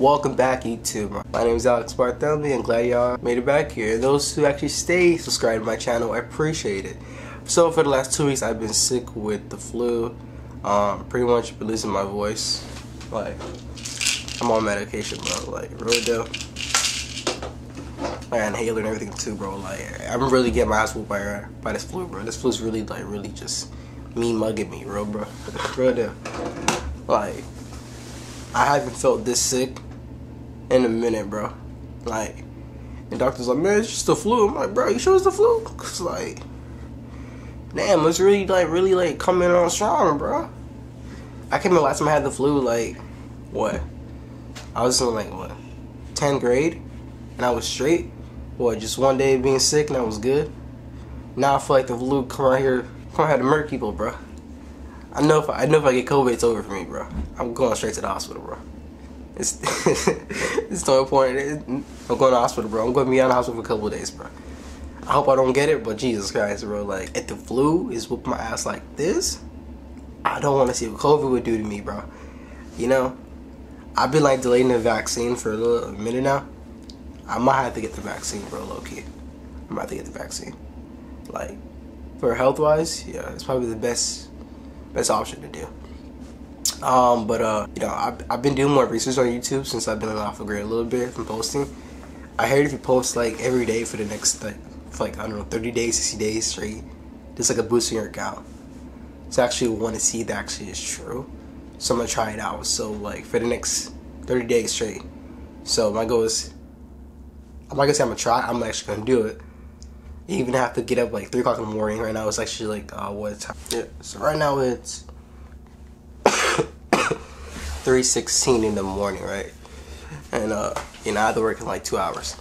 Welcome back YouTube. My name is Alex Barthelemy and glad y'all made it back here. Those who actually stay subscribed to my channel, I appreciate it. So for the last two weeks I've been sick with the flu. Um, pretty much been losing my voice. Like I'm on medication bro, like real deal. My inhaler and everything too bro. Like I'm really getting my ass whooped by, by this flu bro. This flu's really like really just me mugging me real bro. real deal. Like I haven't felt this sick in a minute, bro. Like, the doctor's like, man, it's just the flu. I'm like, bro, you sure it's the flu? Cause like, damn, it's really like, really like coming on strong, bro. I came in last time I had the flu, like, what? I was in like what, 10th grade, and I was straight. What, just one day being sick and I was good. Now I feel like the flu come out here, come out here to murder people, bro. I know if I, I know if I get COVID, it's over for me, bro. I'm going straight to the hospital, bro. It's it's no point. I'm going to hospital, bro. I'm going to be out of the hospital for a couple of days, bro. I hope I don't get it, but Jesus Christ, bro. Like, if the flu is whooping my ass like this, I don't want to see what COVID would do to me, bro. You know, I've been like delaying the vaccine for a little a minute now. I might have to get the vaccine, bro. Low key, I might have to get the vaccine. Like, for health wise, yeah, it's probably the best best option to do. Um, but uh, you know, I've, I've been doing more research on YouTube since I've been off of grid a little bit from posting. I heard if you post like every day for the next like for like I don't know 30 days, 60 days straight, there's like a boost in your account. So I actually want to see if that actually is true. So I'm gonna try it out. So like for the next 30 days straight. So my goal is I'm not gonna say I'm gonna try. I'm actually gonna do it. You even have to get up like three o'clock in the morning. Right now it's actually like uh, what time? Yeah. So right now it's three sixteen in the morning, right? And uh, you know I have to work in like two hours.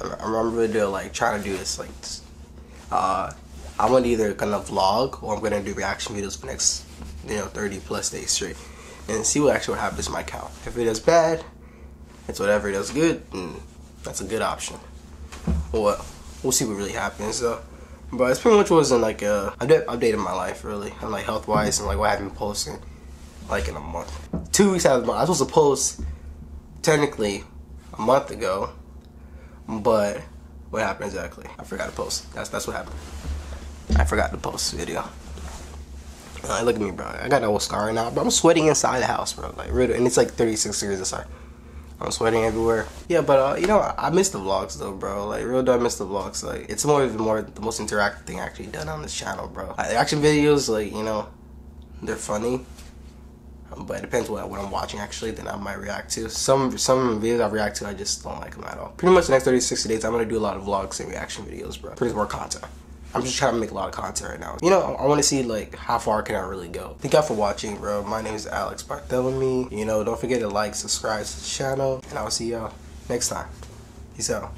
I remember they're like trying to do this like, uh, I'm gonna either gonna vlog or I'm gonna do reaction videos for next you know 30 plus days straight and see what actually happens to my account. If it does bad, it's whatever. It does good, that's a good option. Well we'll see what really happens though. But it's pretty much wasn't like a I've updated my life really, and like health wise and like what I've been posting like in a month. Two weeks out of the month. I was supposed to post technically a month ago, but what happened exactly? I forgot to post. That's that's what happened. I forgot to post video. Like, look at me, bro. I got a old scar now, but I'm sweating inside the house, bro. Like, really, and it's like 36 degrees inside. I'm sweating everywhere. Yeah, but uh, you know, I miss the vlogs though, bro. Like, real do I miss the vlogs. Like, it's more the more the most interactive thing I actually done on this channel, bro. Like, action videos, like you know, they're funny, um, but it depends what what I'm watching actually. Then I might react to some some videos I react to. I just don't like them at all. Pretty much the next 30 60 days, I'm gonna do a lot of vlogs and reaction videos, bro. Pretty more content. I'm just trying to make a lot of content right now. You know, I, want to see like how far can I really go. Thank y'all for watching, bro. My name is Alex Barthelemy. You know, don't forget to like, subscribe to the channel, and I'll see y'all next time. Peace out.